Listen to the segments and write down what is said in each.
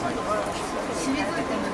退いてる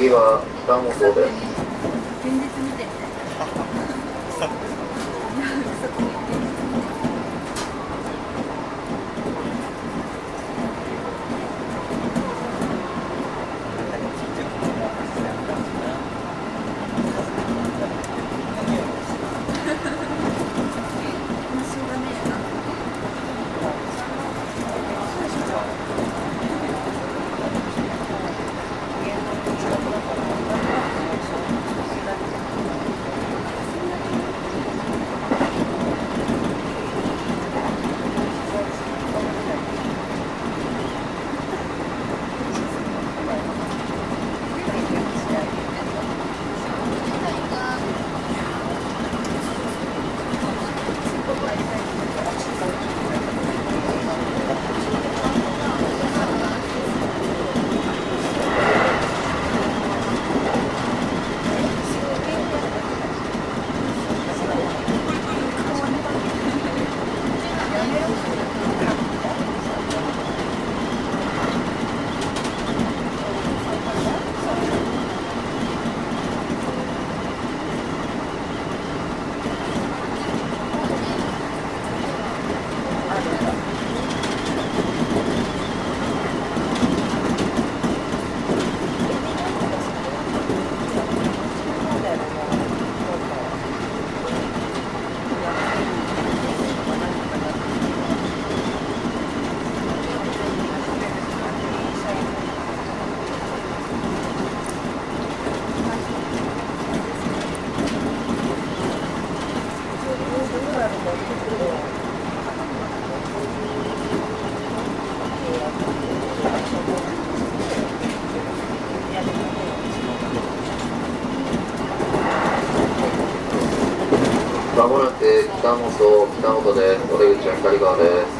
次は北本です。北本、北本です。お出口は光川です。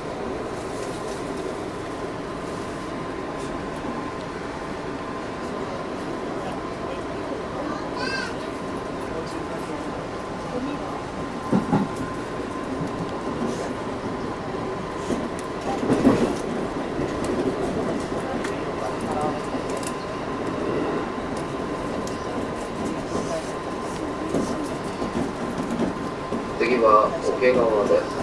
次は桶川です。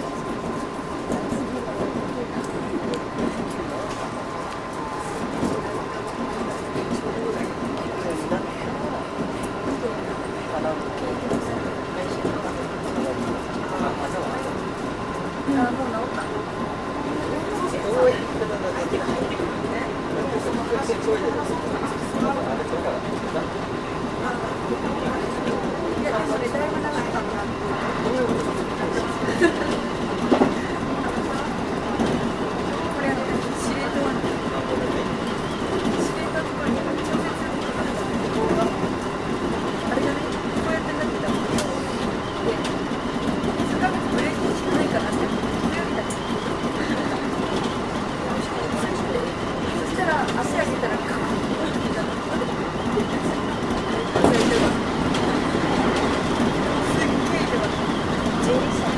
Thank you.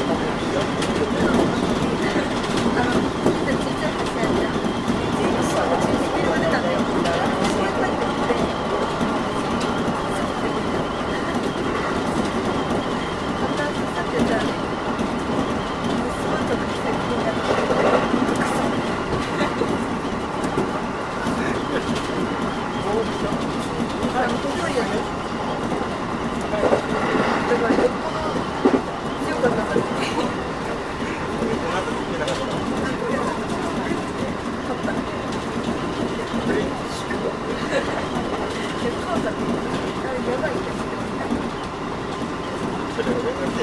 とりあえ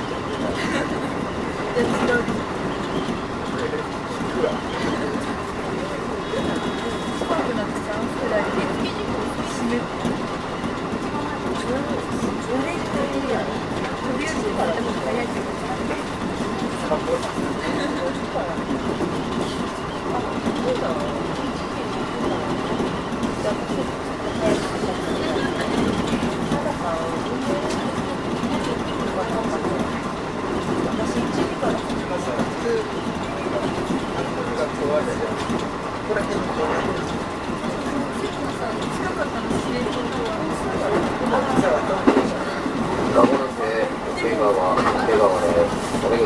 ず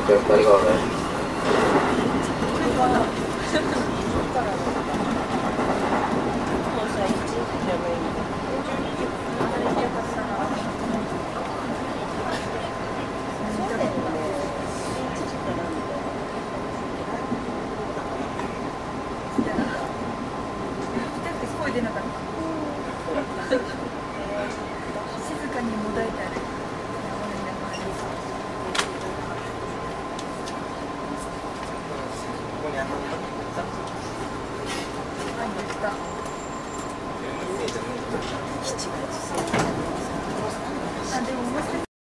per poi correre.